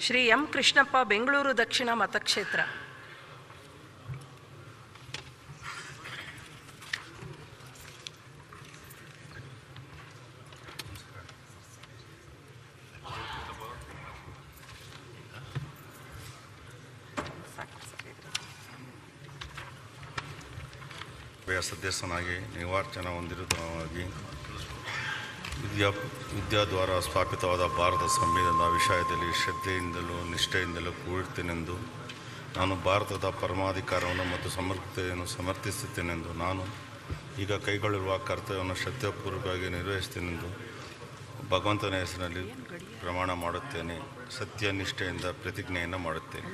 Shri M Krishnappa Bengaluru ದಕ್ಷಿಣ ಮತಕ್ಷೇತ್ರ. ಸದಸ್ಯನಾಗಿ ನಿವಾರ್ಚನ ಹೊಂದಿರುವುದವಾಗಿ ವಿದ್ಯಾ ವಿದ್ಯಾದ್ವಾರ ಸ್ಥಾಪಿತವಾದ ಭಾರತ ಸಂವಿಧಾನ ವಿಷಯದಲ್ಲಿ ಶ್ರದ್ಧೆಯಿಂದಲೂ ನಿಷ್ಠೆಯಿಂದಲೂ ಕೂಡಿರ್ತೇನೆಂದು, ನಾನು ಭಾರತದ ಪರಮಾಧಿಕಾರವನ್ನು ಮತ್ತು ಸಮರ್ಥತೆಯನ್ನು ಸಮರ್ಥಿಸುತ್ತೇನೆಂದು, ನಾನು ಈಗ ಕೈಗೊಳ್ಳಿರುವ ಕರ್ತವ್ಯವನ್ನು ಶ್ರದ್ಧಾಪೂರ್ವಕವಾಗಿ ನಿರ್ವಹಿಸುತ್ತೇನೆಂದು ಭಗವಂತನ ಹೆಸರಿನಲ್ಲಿ ಪ್ರಮಾಣ ಮಾಡುತ್ತೇನೆ. ಸತ್ಯ ನಿಷ್ಠೆಯಿಂದ ಪ್ರತಿಜ್ಞೆಯನ್ನು ಮಾಡುತ್ತೇನೆ.